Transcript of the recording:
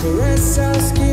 caress our skin.